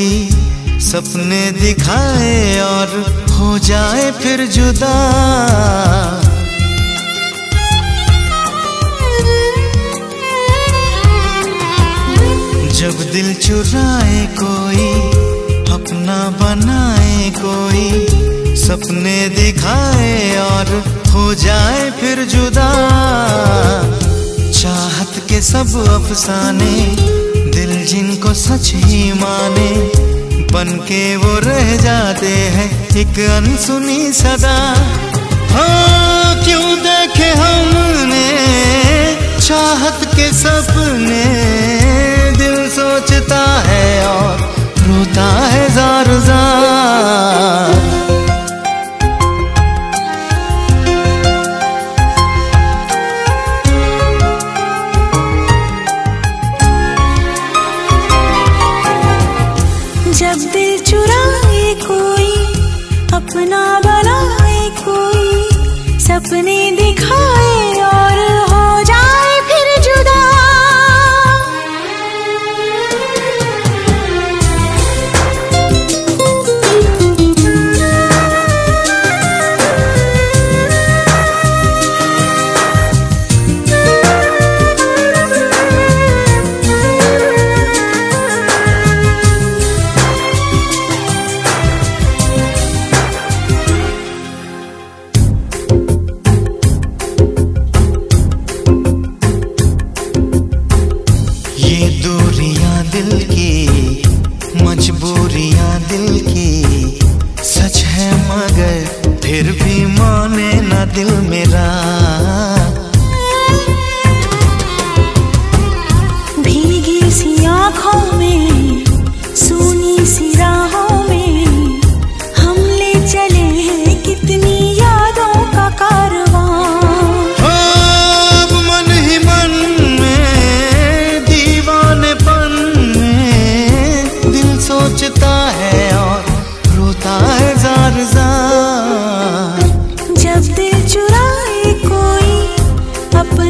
कोई सपने दिखाए और हो जाए फिर जुदा। जब दिल चुराए कोई, अपना बनाए कोई, सपने दिखाए और हो जाए फिर जुदा। चाहत के सब अफसाने दिल जिनको सच ही माने बन के वो रह जाते हैं एक अनसुनी सदा। हो, क्यों देखे हमने, चाहत के सपने, दिल सोचता है और रोता है जार दिल चुराए कोई अपना बनाए कोई सपने दिखाए और हो जाए ये दूरियाँ दिल की मजबूरियाँ दिल की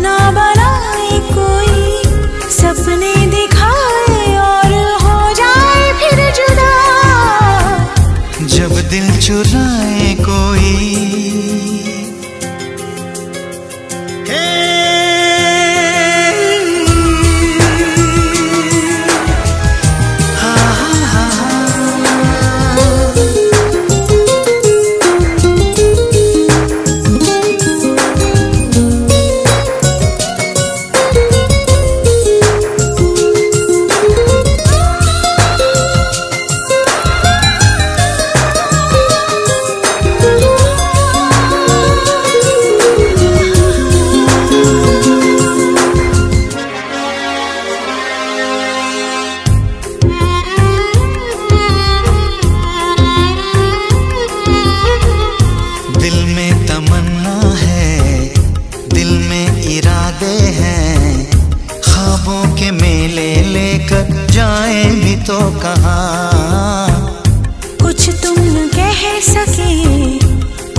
बनाए कोई सपने दिखाए और हो जाए फिर जुदा। जब दिल चुराए तुम न कह सके,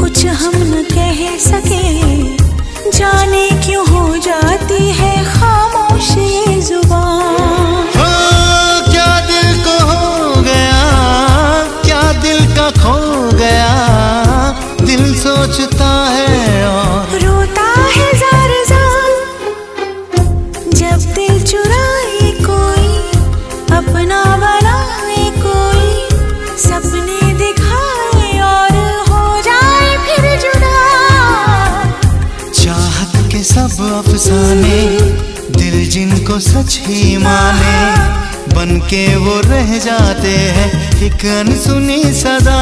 कुछ हम न कह सके। जाने क्यों हो जाती है खामोशी ज़ुबान? अफसाने दिल जिनको सच ही माने बन के वो रह जाते हैं, एक अनसुनी सदा।